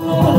Oh.